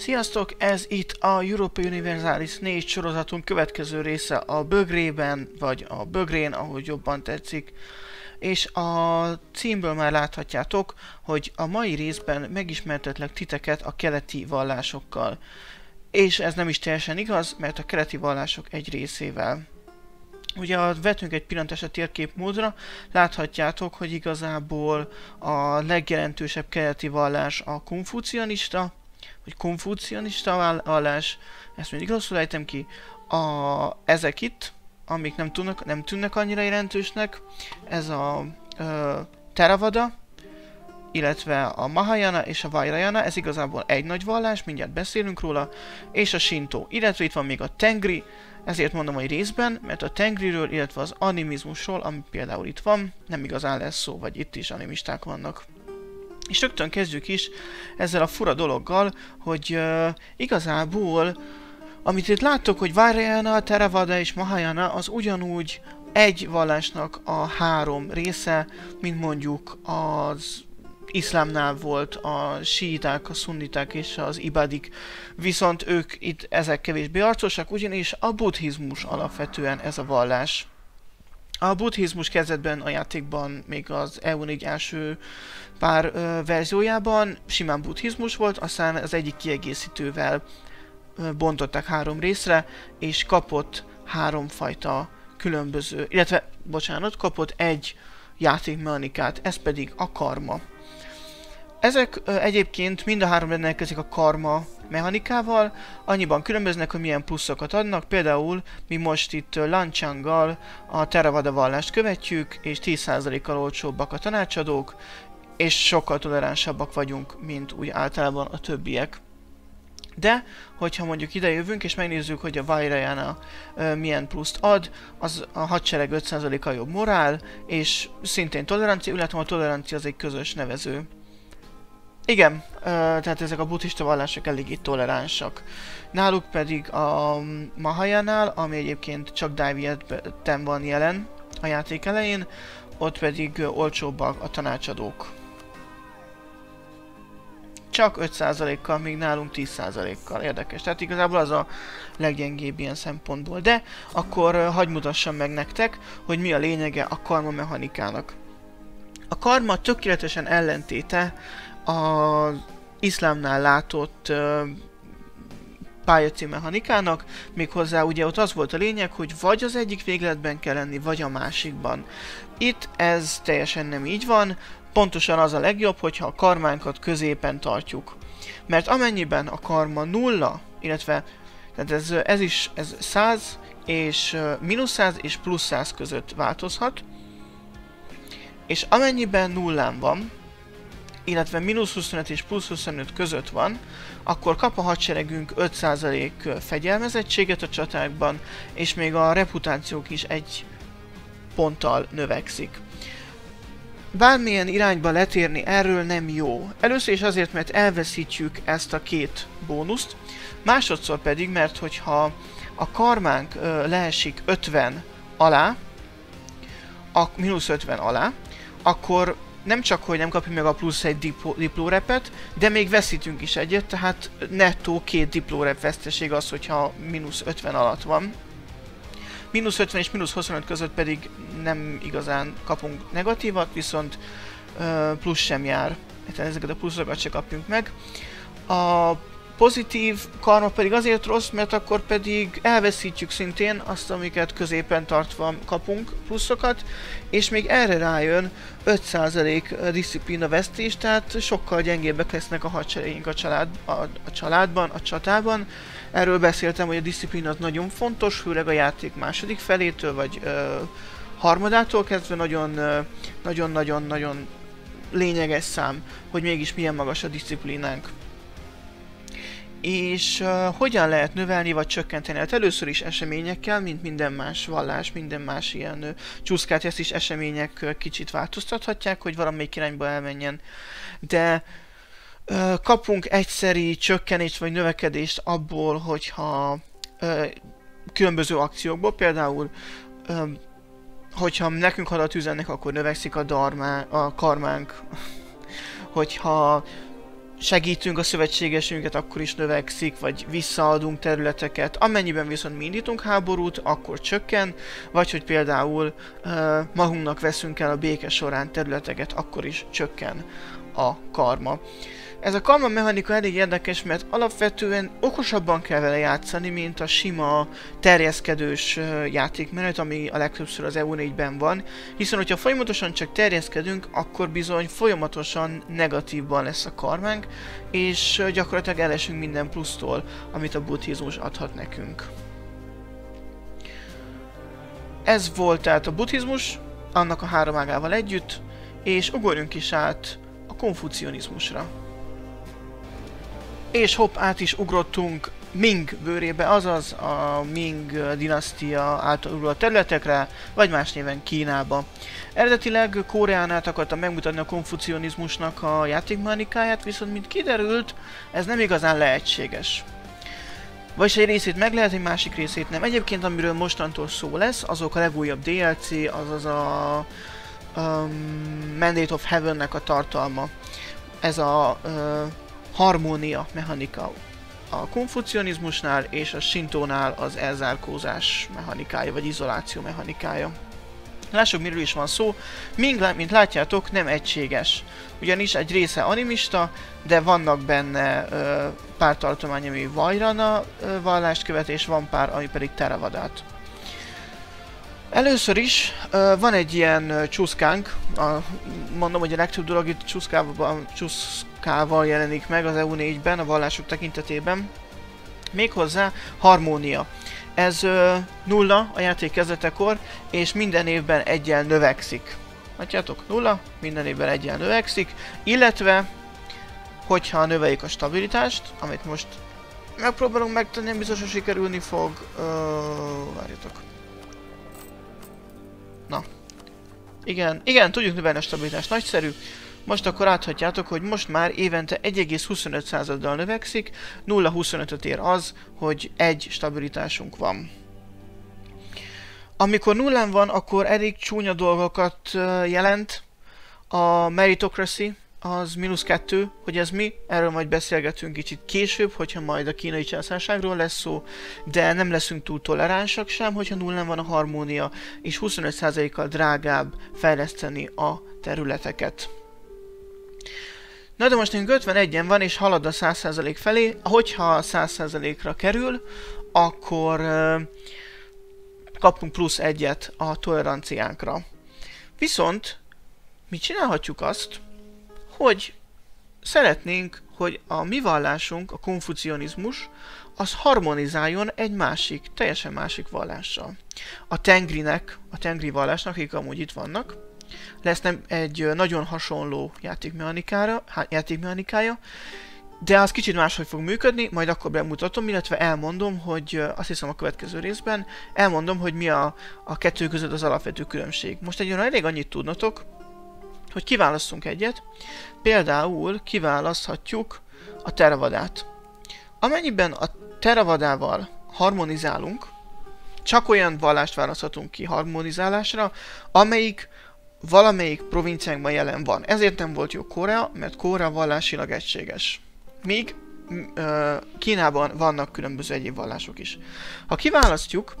Sziasztok, ez itt a Europa Universalis 4 sorozatunk következő része a bögrében, vagy a bögrén, ahogy jobban tetszik. És a címből már láthatjátok, hogy a mai részben megismertetlek titeket a keleti vallásokkal. És ez nem is teljesen igaz, mert a keleti vallások egy részével. Ugye ha vetünk egy pillantást a térképmódra, láthatjátok, hogy igazából a legjelentősebb keleti vallás a konfucianista, vagy konfucianista vallás, ezt mindig rosszul ejtem ki, a, ezek itt, amik nem, tudnak, nem tűnnek annyira jelentősnek, ez a ö, Theravada, illetve a Mahayana és a Vajrayana, ez igazából egy nagy vallás, mindjárt beszélünk róla, és a Shinto, illetve itt van még a Tengri, ezért mondom, hogy részben, mert a Tengriről, illetve az animizmusról, ami például itt van, nem igazán lesz szó, vagy itt is animisták vannak. És rögtön kezdjük is ezzel a fura dologgal, hogy uh, igazából, amit itt láttok, hogy Vajrayana, Theravada és Mahayana, az ugyanúgy egy vallásnak a három része, mint mondjuk az iszlámnál volt a síiták, a szunniták és az ibadik, viszont ők itt ezek kevésbé arcosak, ugyanis a buddhizmus alapvetően ez a vallás. A buddhizmus kezdetben a játékban még az EU4 első pár ö, verziójában simán buddhizmus volt, aztán az egyik kiegészítővel ö, bontották három részre, és kapott háromfajta különböző, illetve, bocsánat, kapott egy játékmechanikát, ez pedig a karma. Ezek ö, egyébként mind a három rendelkezik a karma mechanikával, annyiban különböznek, hogy milyen pluszokat adnak, például mi most itt Lanchanggal a Theravada vallást követjük, és 10%-kal olcsóbbak a tanácsadók, és sokkal toleránsabbak vagyunk, mint úgy általában a többiek. De, hogyha mondjuk ide jövünk és megnézzük, hogy a Vajrayana uh, milyen pluszt ad, az a hadsereg 5%-a jobb morál, és szintén tolerancia, illetve a tolerancia az egy közös nevező. Igen, tehát ezek a buddhista vallások eléggé toleránsak. Náluk pedig a Mahayanál, ami egyébként csak Diviet-ten van jelen a játék elején, ott pedig olcsóbbak a tanácsadók. Csak 5%-kal, még nálunk 10%-kal. Érdekes. Tehát igazából az a leggyengébb ilyen szempontból. De akkor hagyd mutassam meg nektek, hogy mi a lényege a karma mechanikának. A karma tökéletesen ellentéte az iszlámnál látott uh, pályaci mechanikának, méghozzá ugye ott az volt a lényeg, hogy vagy az egyik végletben kell lenni, vagy a másikban. Itt ez teljesen nem így van, pontosan az a legjobb, hogyha a karmánkat középen tartjuk. Mert amennyiben a karma nulla, illetve tehát ez, ez is ez 100 és mínusz 100 és plusz 100 között változhat, és amennyiben nullán van, illetve mínusz 25 és plusz 25 között van, akkor kap a hadseregünk 5% fegyelmezettséget a csatákban, és még a reputációk is egy ponttal növekszik. Bármilyen irányba letérni erről nem jó. Először is azért, mert elveszítjük ezt a két bónuszt, másodszor pedig, mert hogyha a karmánk ö, leesik 50 alá, a mínusz 50 alá, akkor nem csak, hogy nem kapjuk meg a plusz egy diplo, de még veszítünk is egyet, tehát nettó két diplórep veszteség az, hogyha mínusz 50 alatt van. Mínusz 50 és mínusz 25 között pedig nem igazán kapunk negatívat, viszont uh, plusz sem jár. Tehát ezeket a pluszokat se kapjunk meg. A pozitív karma pedig azért rossz, mert akkor pedig elveszítjük szintén azt, amiket középen tartva kapunk pluszokat, és még erre rájön 5% disziplína vesztés, tehát sokkal gyengébbek lesznek a hadseregünk a, család, a, a családban, a csatában. Erről beszéltem, hogy a disziplína az nagyon fontos, főleg a játék második felétől, vagy ö, harmadától kezdve nagyon-nagyon-nagyon lényeges szám, hogy mégis milyen magas a disziplinánk. És uh, hogyan lehet növelni vagy csökkenteni? Hát először is eseményekkel, mint minden más vallás, minden más ilyen uh, csúszkát, ezt is események uh, kicsit változtathatják, hogy valamelyik irányba elmenjen. De uh, kapunk egyszeri csökkenést vagy növekedést abból, hogyha uh, különböző akciókból, például uh, hogyha nekünk hadat üzennek, akkor növekszik a, darmá, a karmánk, hogyha segítünk a szövetségesünket, akkor is növekszik, vagy visszaadunk területeket. Amennyiben viszont mi indítunk háborút, akkor csökken, vagy hogy például uh, magunknak veszünk el a béke során területeket, akkor is csökken a karma. Ez a karma mechanika elég érdekes, mert alapvetően okosabban kell vele játszani, mint a sima terjeszkedős játékmenet, ami a legtöbbször az EU4-ben van, hiszen hogyha folyamatosan csak terjeszkedünk, akkor bizony folyamatosan negatívban lesz a karmánk, és gyakorlatilag elesünk minden plusztól, amit a buddhizmus adhat nekünk. Ez volt tehát a buddhizmus, annak a három ágával együtt, és ugorjunk is át a konfucionizmusra. És hopp, át is ugrottunk Ming bőrébe, azaz a Ming dinasztia által uralt területekre, vagy más néven Kínába. Eredetileg Koreánát akartam megmutatni a konfucionizmusnak a játékmanikáját, viszont mint kiderült, ez nem igazán lehetséges. Vagyis egy részét meg lehet, egy másik részét nem. Egyébként amiről mostantól szó lesz, azok a legújabb DLC, azaz a um, Mandate of Heaven-nek a tartalma. Ez a uh, harmónia mechanika a konfucionizmusnál és a sintónál az elzárkózás mechanikája, vagy izoláció mechanikája. Lássuk, miről is van szó. Ming, mint látjátok, nem egységes. Ugyanis egy része animista, de vannak benne ö, pár tartomány, ami Vajrana ö, vallást követ, és van pár, ami pedig Teravadát. Először is van egy ilyen csúszkánk, mondom, hogy a legtöbb dolog itt csúszkával, csúszkával jelenik meg az EU4-ben, a vallások tekintetében. Méghozzá harmónia. Ez nulla a játék kezdetekor, és minden évben egyen növekszik. Látjátok? Nulla, minden évben egyen növekszik, illetve, hogyha növeljük a stabilitást, amit most megpróbálunk megtenni, biztos, hogy sikerülni fog. Uh, várjatok. Igen, igen, tudjuk növelni a stabilitást, nagyszerű. Most akkor láthatjátok, hogy most már évente 1,25%-dal növekszik, 0,25-öt ér az, hogy egy stabilitásunk van. Amikor nullán van, akkor elég csúnya dolgokat jelent a meritocracy, az mínusz kettő, hogy ez mi, erről majd beszélgetünk kicsit később, hogyha majd a kínai császárságról lesz szó, de nem leszünk túl toleránsak sem, hogyha nullán van a harmónia, és 25%-kal drágább fejleszteni a területeket. Na de most nekünk 51-en van, és halad a 100% felé, hogyha 100%-ra kerül, akkor kapunk plusz egyet a toleranciánkra. Viszont mi csinálhatjuk azt, hogy szeretnénk, hogy a mi vallásunk, a konfucionizmus, az harmonizáljon egy másik, teljesen másik vallással. A Tengrinek, a Tengri vallásnak, akik amúgy itt vannak, lesz nem egy nagyon hasonló játékmechanikára, játékmechanikája, de az kicsit máshogy fog működni, majd akkor bemutatom, illetve elmondom, hogy azt hiszem a következő részben, elmondom, hogy mi a, a kettő között az alapvető különbség. Most egy olyan elég annyit tudnotok, hogy kiválasztunk egyet, például kiválaszthatjuk a teravadát. Amennyiben a teravadával harmonizálunk, csak olyan vallást választhatunk ki harmonizálásra, amelyik valamelyik provinciánkban jelen van. Ezért nem volt jó Korea, mert Korea vallásilag egységes. Míg ö, Kínában vannak különböző egyéb vallások is. Ha kiválasztjuk,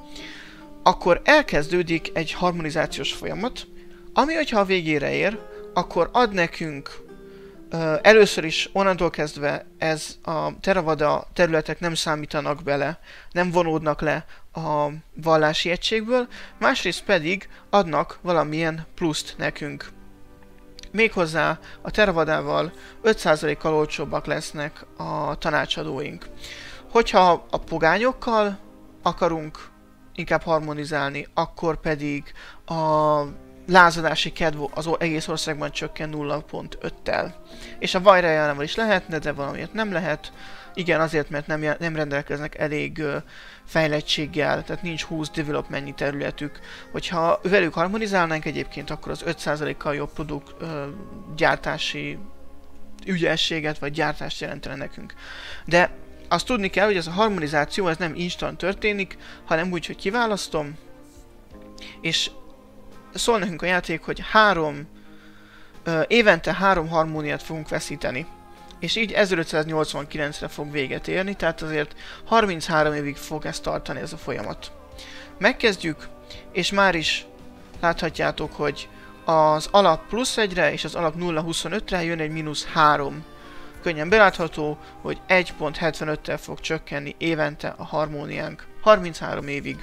akkor elkezdődik egy harmonizációs folyamat, ami, hogyha a végére ér, akkor ad nekünk uh, először is onnantól kezdve ez a Theravada területek nem számítanak bele, nem vonódnak le a vallási egységből, másrészt pedig adnak valamilyen pluszt nekünk. Méghozzá a Theravadával 5%-kal olcsóbbak lesznek a tanácsadóink. Hogyha a pogányokkal akarunk inkább harmonizálni, akkor pedig a lázadási kedv az egész országban csökken 0.5-tel. És a Vajrajánával is lehetne, de valamiért nem lehet. Igen, azért, mert nem, nem rendelkeznek elég uh, fejlettséggel, tehát nincs 20 developmennyi területük. Hogyha velük harmonizálnánk egyébként, akkor az 5%-kal jobb produkt uh, gyártási ügyességet vagy gyártást jelentene nekünk. De azt tudni kell, hogy ez a harmonizáció ez nem instant történik, hanem úgy, hogy kiválasztom, és szól nekünk a játék, hogy három, évente három harmóniát fogunk veszíteni. és így 1589-re fog véget érni, tehát azért 33 évig fog ezt tartani ez a folyamat. Megkezdjük, és már is láthatjátok, hogy az alap plusz 1-re és az alap 0.25-re jön egy mínusz 3. Könnyen belátható, hogy 1.75-tel fog csökkenni évente a harmóniánk 33 évig.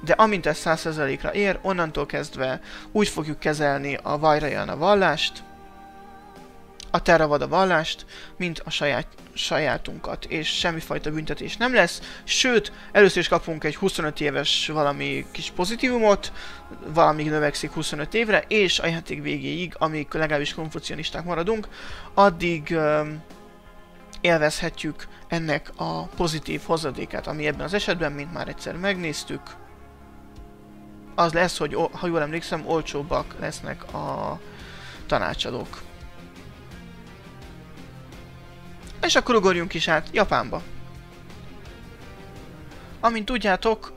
De amint ez 100%-ra ér, onnantól kezdve úgy fogjuk kezelni a Vajrajan a vallást, a Terravad vallást, mint a saját, sajátunkat, és semmifajta büntetés nem lesz, sőt, először is kapunk egy 25 éves valami kis pozitívumot, valamíg növekszik 25 évre, és a játék végéig, amíg legalábbis konfucionisták maradunk, addig um, élvezhetjük ennek a pozitív hozadékát, ami ebben az esetben, mint már egyszer megnéztük, az lesz, hogy ha jól emlékszem, olcsóbbak lesznek a tanácsadók. És akkor ugorjunk is át Japánba. Amint tudjátok,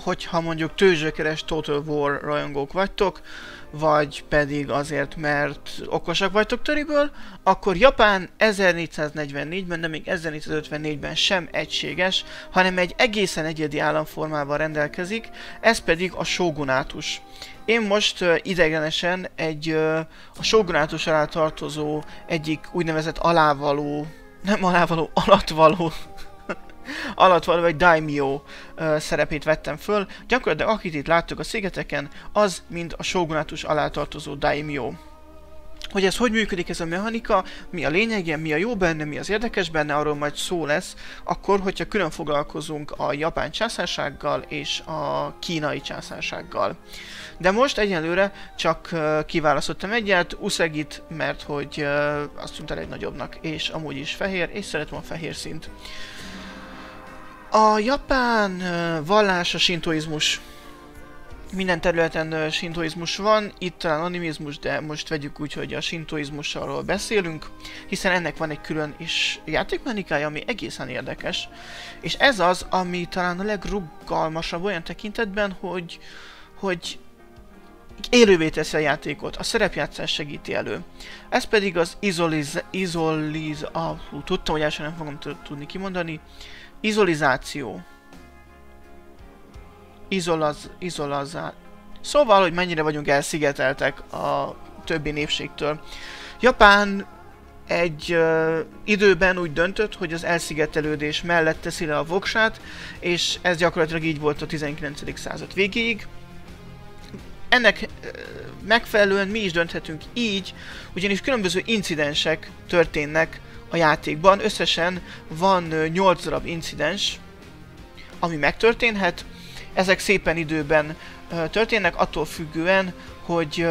hogyha mondjuk tőzsökeres Total War rajongók vagytok, vagy pedig azért, mert okosak vagytok töriből, akkor Japán 1444-ben, de még 1454-ben sem egységes, hanem egy egészen egyedi államformával rendelkezik, ez pedig a shogunátus. Én most uh, idegenesen egy uh, a shogunátus alá tartozó egyik úgynevezett alávaló nem alávaló, alatvaló alatvaló vagy daimyo uh, szerepét vettem föl. Gyakorlatilag akit itt láttuk a szigeteken, az mind a shogunátus alá tartozó daimyo. Hogy ez hogy működik ez a mechanika, mi a lényege, mi a jó benne, mi az érdekes benne, arról majd szó lesz, akkor, hogyha külön foglalkozunk a japán császársággal és a kínai császársággal. De most egyelőre csak kiválasztottam egyet, Uszegit, mert hogy azt tűnt a legnagyobbnak, és amúgy is fehér, és szeretem a fehér szint. A japán vallás a sintoizmus. Minden területen sintoizmus van, itt talán animizmus, de most vegyük úgy, hogy a sintoizmusról beszélünk, hiszen ennek van egy külön is játékmechanikája, ami egészen érdekes. És ez az, ami talán a legrugalmasabb olyan tekintetben, hogy, hogy élővé teszi a játékot, a szerepjátszás segíti elő. Ez pedig az izoliz... izoliz... Ah, tudtam, hogy első nem fogom tudni kimondani. Izolizáció. Izolaz... Izolazá... Szóval, hogy mennyire vagyunk elszigeteltek a többi népségtől. Japán egy uh, időben úgy döntött, hogy az elszigetelődés mellett teszi le a voksát, és ez gyakorlatilag így volt a 19. század végéig ennek megfelelően mi is dönthetünk így, ugyanis különböző incidensek történnek a játékban. Összesen van 8 darab incidens, ami megtörténhet. Ezek szépen időben történnek, attól függően, hogy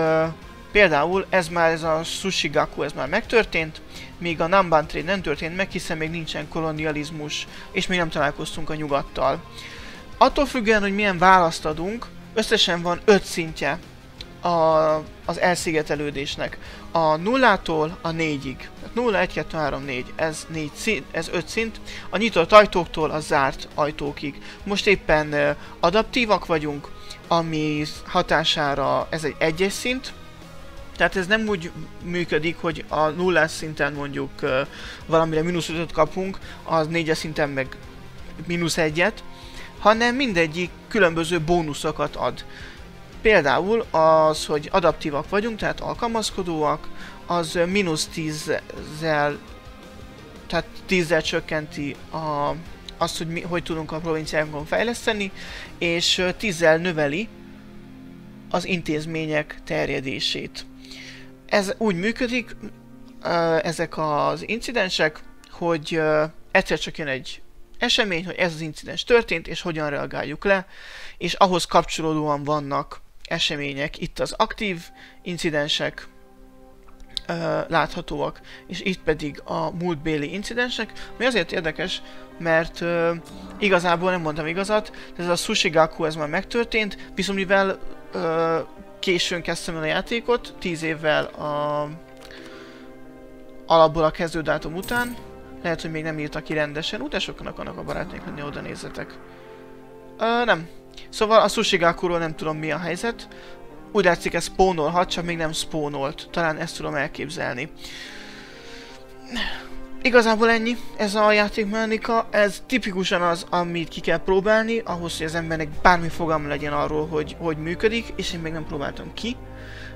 például ez már, ez a Sushigaku, ez már megtörtént, míg a Namban Trade nem történt meg, hiszen még nincsen kolonializmus, és még nem találkoztunk a nyugattal. Attól függően, hogy milyen választ adunk, Összesen van 5 szintje a, az elszigetelődésnek. A nullától a 4-ig. 0, 1, 2, 3, 4. Ez, 4 szint, ez 5 szint. A nyitott ajtóktól a zárt ajtókig. Most éppen adaptívak vagyunk, ami hatására ez egy egyes szint. Tehát ez nem úgy működik, hogy a nullás szinten mondjuk valamire mínusz 5 kapunk, az négyes szinten meg mínusz egyet, hanem mindegyik különböző bónuszokat ad. Például az, hogy adaptívak vagyunk, tehát alkalmazkodóak, az mínusz 10-zel, tehát 10 csökkenti a, azt, hogy mi, hogy tudunk a provinciánkon fejleszteni, és 10 növeli az intézmények terjedését. Ez úgy működik, ezek az incidensek, hogy egyszer csak jön egy esemény, hogy ez az incidens történt, és hogyan reagáljuk le, és ahhoz kapcsolódóan vannak események. Itt az aktív incidensek ö, láthatóak, és itt pedig a múltbéli incidensek, ami azért érdekes, mert ö, igazából nem mondtam igazat, de ez a Sushigaku ez már megtörtént, viszont mivel ö, későn kezdtem el a játékot, 10 évvel a alapból a kezdődátum után, lehet, hogy még nem írtak ki rendesen. Utasoknak annak a barátnék lenni, oda nézzetek. Ö, nem. Szóval a Sushigakuról nem tudom mi a helyzet. Úgy látszik ez spónolhat, csak még nem spónolt. Talán ezt tudom elképzelni. igazából ennyi, ez a játékmechanika, ez tipikusan az, amit ki kell próbálni, ahhoz, hogy az embernek bármi fogalma legyen arról, hogy hogy működik, és én még nem próbáltam ki,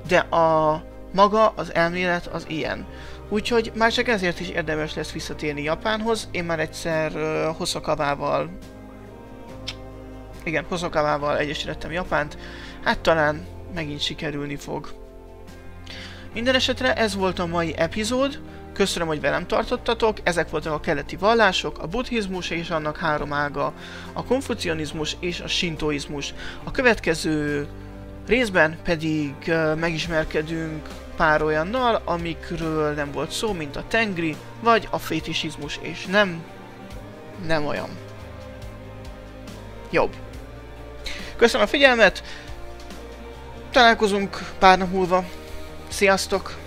de a maga, az elmélet az ilyen. Úgyhogy már csak ezért is érdemes lesz visszatérni Japánhoz, én már egyszer uh, Hosszakavával igen, Hosszakavával egyesítettem Japánt, hát talán megint sikerülni fog. Minden esetre ez volt a mai epizód, köszönöm, hogy velem tartottatok, ezek voltak a keleti vallások, a buddhizmus és annak három ága, a konfucianizmus és a sintoizmus. A következő részben pedig megismerkedünk pár olyannal, amikről nem volt szó, mint a tengri, vagy a fétisizmus, és nem, nem olyan. Jobb. Köszönöm a figyelmet, találkozunk pár nap múlva. Sziasztok!